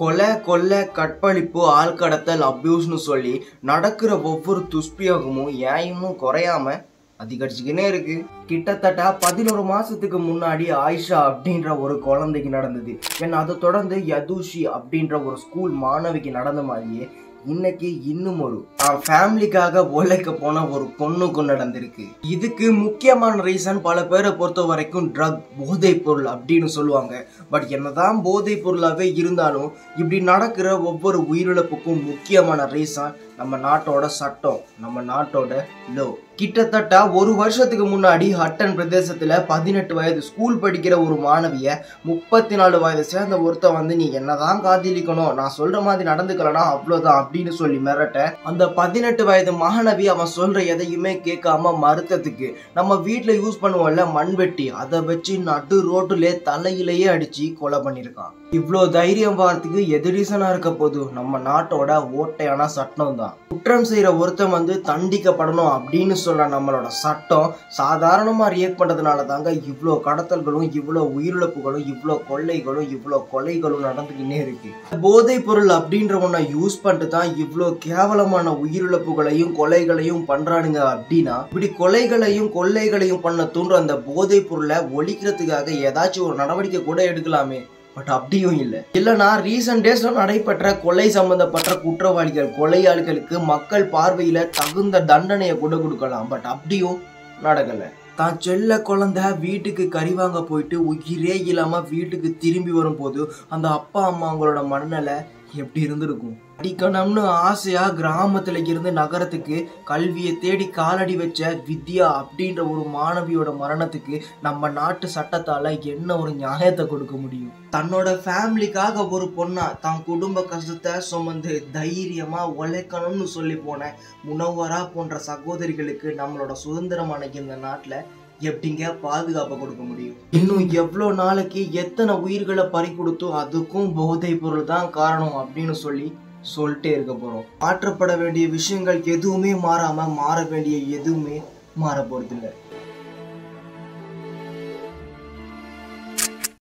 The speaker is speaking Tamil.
கொலை கொள்ளை கற்பழிப்பு ஆள்கடத்தல் அப்யூஸ்னு சொல்லி நடக்கிற ஒவ்வொரு துஷ்பிரயோகமும் ஏனும் குறையாம அதிகரிச்சுக்கினே இருக்கு. கிட்டத்தட்ட பதினோரு மாசத்துக்கு முன்னாடி ஆயிஷா அப்படின்ற ஒரு குழந்தைக்கு நடந்தது. ஏன்னா அதை தொடர்ந்து யதுஷி அப்படின்ற ஒரு ஸ்கூல் மாணவிக்கு நடந்த மாதிரியே இன்னைக்கு இன்னும் ஒரு ஃபேமிலிக்காக உழைக்க போன ஒரு பொண்ணுக்கும் நடந்திருக்கு. இதுக்கு முக்கியமான ரீசன் பல பேரை பொறுத்த வரைக்கும் ட்ரக் போதைப் பொருள் அப்படின்னு சொல்லுவாங்க. பட் என்னதான் போதைப் பொருளாகவே இருந்தாலும் இப்படி நடக்கிற ஒவ்வொரு உயிரிழப்புக்கும் முக்கியமான ரீசன் நம்ம நாட்டோட சட்டம் நம்ம நாட்டோட லோ கிட்டத்தட்ட ஒரு வருஷத்துக்கு முன்னாடி ஹட்டன் பிரதேசத்தில் பதினெட்டு வயது ஸ்கூல் படிக்கிற ஒரு மாணவியை முப்பத்தி நாலு வயது சேர்ந்த ஒருத்தன் வந்து நீ என்னதான் காதலிக்கணும்? நான் சொல்ற மாதிரி நடந்துக்கலனா அவ்வளோதான் அப்படின்னு சொல்லி மிரட்ட அந்த பதினெட்டு வயது மாணவி அவன் சொல்ற எதையுமே கேட்காம மறுத்ததுக்கு நம்ம வீட்டில் யூஸ் பண்ணுவோம்ல மண்வெட்டி அதை வச்சு நடு ரோட்டுல தலையிலேயே அடிச்சு கொலை பண்ணியிருக்கான். இவ்வளோ தைரியம் வார்த்தைக்கு எது இருக்க போதும் நம்ம நாட்டோட ஓட்டையான சட்டம் தான் குற்றம் செய்யற ஒருத்தன் வந்து தண்டிக்கப்படணும் அப்படின்னு சொல்ல நம்மளோட சட்டம் சாதாரணமா ரியாக்ட் பண்ணுறதுனால தாங்க இவ்வளோ கடத்தல்களும் இவ்வளோ உயிரிழப்புகளும் இவ்வளோ கொள்ளைகளும் இவ்வளோ கொலைகளும் நடந்துக்கின்னே இருக்கு. போதைப் பொருள் அப்படின்ற ஒன்றை யூஸ் பண்ணிட்டு தான் இவ்வளோ கேவலமான உயிரிழப்புகளையும் கொலைகளையும் பண்றானுங்க அப்படின்னா இப்படி கொலைகளையும் கொள்ளைகளையும் பண்ண தூண்டுற அந்த போதைப் பொருளை ஒழிக்கிறதுக்காக ஏதாச்சும் ஒரு நடவடிக்கை கூட எடுக்கலாமே. பட் அப்படியும் இல்லை. இல்லைனா ரீசன்ட் டேஸ்ல நடைபெற்ற கொலை சம்பந்தப்பட்ட குற்றவாளிகள் கொலையாளிகளுக்கு மக்கள் பார்வையில தகுந்த தண்டனையை கூட கொடுக்கலாம். பட் அப்படியும் நடக்கல. தான் செல்ல குழந்தை வீட்டுக்கு கறி வாங்க போயிட்டு உயிரே இல்லாம வீட்டுக்கு திரும்பி வரும்போது அந்த அப்பா அம்மா அவங்களோட மனநிலை எப்படி இருந்திருக்கும்? படிக்கணும்னு ஆசையா கிராமத்துல இருந்து நகரத்துக்கு கல்வியை தேடி காலடி வச்ச வித்யா அப்படின்ற ஒரு மாணவியோட மரணத்துக்கு நம்ம நாட்டு சட்டத்தால என்ன ஒரு நியாயத்தை கொடுக்க முடியும்? தன்னோட ஃபேமிலிக்காக ஒரு பொண்ணா தான் குடும்ப கஷ்டத்தை சுமந்து தைரியமா உழைக்கணும்னு சொல்லி போன முனவரா போன்ற சகோதரிகளுக்கு நம்மளோட சுதந்திரமான இந்த நாட்டுல எப்படிங்க பாதுகாப்பை கொடுக்க முடியும்? இன்னும் எவ்வளோ நாளைக்கு எத்தனை உயிர்களை பறி கொடுத்தோ அதுக்கும் போதைப் பொருள் தான் காரணம் அப்படின்னு சொல்லி சொல்லிட்டே இருக்க போகிறோம் மாற்றப்பட வேண்டிய விஷயங்கள் எதுவுமே மாறாமல் மாற வேண்டிய எதுவுமே மாற போறது இல்லை